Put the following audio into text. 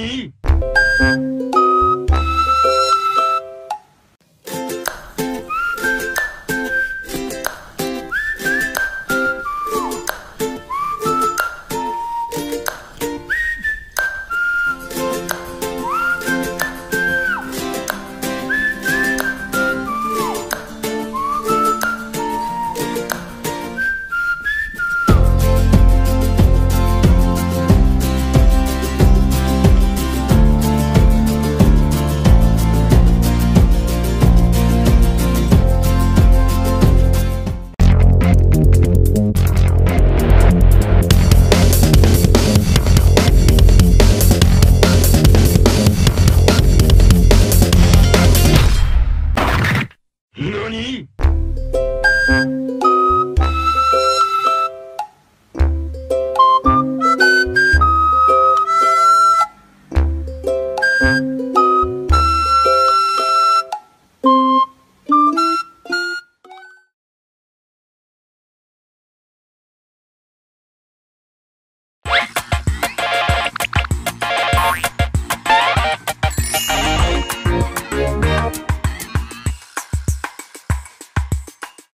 Money.